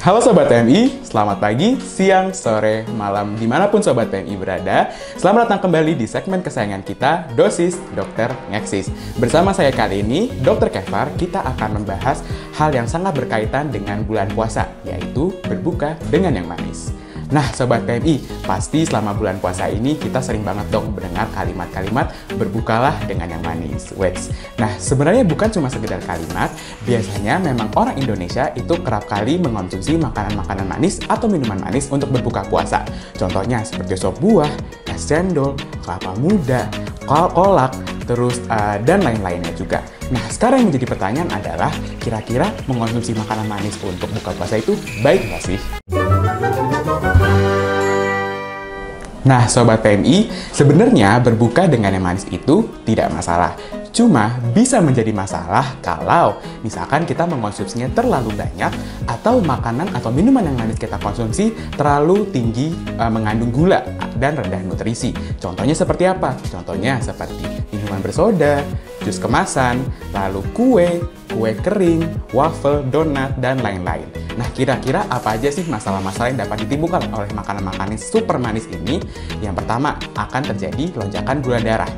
Halo Sobat PMI, selamat pagi, siang, sore, malam, di mana pun Sobat PMI berada. Selamat datang kembali di segmen kesayangan kita, Dosis Dokter Ngeksis. Bersama saya kali ini, Dokter Kevar, kita akan membahas hal yang sangat berkaitan dengan bulan puasa, yaitu berbuka dengan yang manis. Nah, Sobat PMI, pasti selama bulan puasa ini kita sering banget dong mendengar kalimat-kalimat berbukalah dengan yang manis. Wait. Nah, sebenarnya bukan cuma sekedar kalimat, biasanya memang orang Indonesia itu kerap kali mengonsumsi makanan-makanan manis atau minuman manis untuk berbuka puasa. Contohnya seperti sop buah, es cendol, kelapa muda, kol kolak, terus uh, dan lain-lainnya juga. Nah, sekarang yang menjadi pertanyaan adalah, kira-kira mengonsumsi makanan manis untuk buka puasa itu baik nggak sih? Nah, Sobat PMI, sebenarnya berbuka dengan yang manis itu tidak masalah. Cuma bisa menjadi masalah kalau misalkan kita mengonsumsinya terlalu banyak atau makanan atau minuman yang manis kita konsumsi terlalu tinggi e, mengandung gula dan rendah nutrisi. Contohnya seperti apa? Contohnya seperti minuman bersoda, jus kemasan, lalu kue, kue kering, waffle, donat, dan lain-lain. Nah, kira-kira apa aja sih masalah-masalah yang dapat ditimbulkan oleh makanan-makanan super manis ini? Yang pertama, akan terjadi lonjakan gula darah.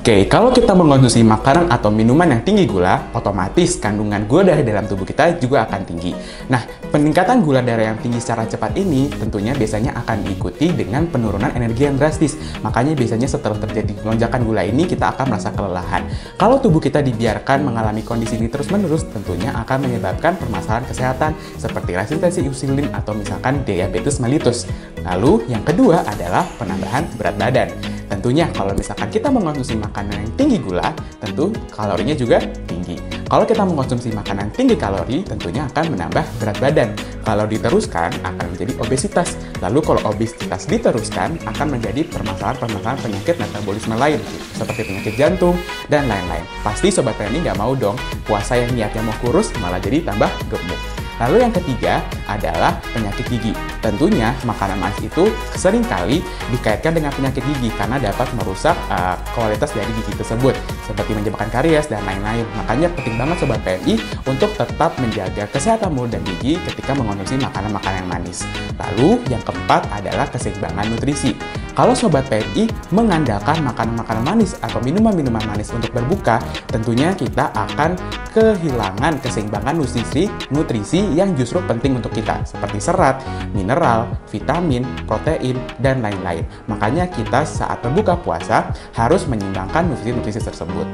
Oke, kalau kita mengonsumsi makanan atau minuman yang tinggi gula, otomatis kandungan gula darah dalam tubuh kita juga akan tinggi. Nah, peningkatan gula darah yang tinggi secara cepat ini tentunya biasanya akan diikuti dengan penurunan energi yang drastis. Makanya biasanya setelah terjadi lonjakan gula ini, kita akan merasa kelelahan. Kalau tubuh kita dibiarkan mengalami kondisi ini terus-menerus, tentunya akan menyebabkan permasalahan kesehatan seperti resistensi insulin atau misalkan diabetes mellitus. Lalu, yang kedua adalah penambahan berat badan. Tentunya kalau misalkan kita mengonsumsi makanan yang tinggi gula, tentu kalorinya juga tinggi. Kalau kita mengonsumsi makanan tinggi kalori, tentunya akan menambah berat badan. Kalau diteruskan, akan menjadi obesitas. Lalu kalau obesitas diteruskan, akan menjadi permasalahan-permasalahan penyakit metabolisme lain, seperti penyakit jantung, dan lain-lain. Pasti Sobat PMI nggak mau dong, puasa yang niatnya mau kurus malah jadi tambah gemuk. Lalu yang ketiga adalah penyakit gigi. Tentunya makanan manis itu sering kali dikaitkan dengan penyakit gigi karena dapat merusak uh, kualitas dari gigi tersebut seperti menyebabkan karies dan lain-lain. Makanya penting banget sobat PMI untuk tetap menjaga kesehatan mulut dan gigi ketika mengonsumsi makanan-makanan yang manis. Lalu yang keempat adalah keseimbangan nutrisi. Kalau Sobat PMI mengandalkan makanan-makanan manis atau minuman-minuman manis untuk berbuka, tentunya kita akan kehilangan keseimbangan nutrisi, nutrisi yang justru penting untuk kita, seperti serat, mineral, vitamin, protein, dan lain-lain. Makanya kita saat berbuka puasa harus menyeimbangkan nutrisi-nutrisi tersebut.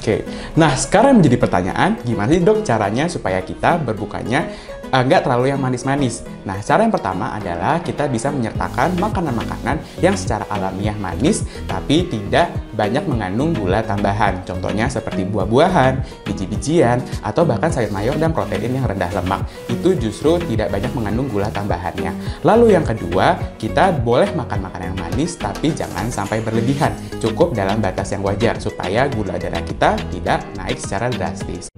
Oke, nah sekarang menjadi pertanyaan, gimana sih dok caranya supaya kita berbukanya uh, nggak terlalu yang manis-manis. Nah, cara yang pertama adalah kita bisa menyertakan makanan-makanan yang secara alamiah manis tapi tidak banyak mengandung gula tambahan. Contohnya seperti buah-buahan, biji-bijian, atau bahkan sayur mayur dan protein yang rendah lemak. Itu justru tidak banyak mengandung gula tambahannya. Lalu yang kedua, kita boleh makan makanan yang manis tapi jangan sampai berlebihan. Cukup dalam batas yang wajar supaya gula darah kita tidak naik secara drastis.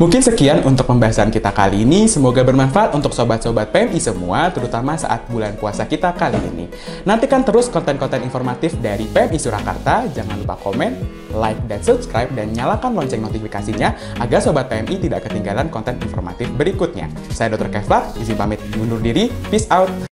Mungkin sekian untuk pembahasan kita kali ini. Semoga bermanfaat untuk sobat-sobat PMI semua, terutama saat bulan puasa kita kali ini. Nantikan terus konten-konten informatif dari PMI Surakarta. Jangan lupa komen, like, dan subscribe, dan nyalakan lonceng notifikasinya agar sobat PMI tidak ketinggalan konten informatif berikutnya. Saya Dr. Kevlar, izin pamit undur diri. Peace out.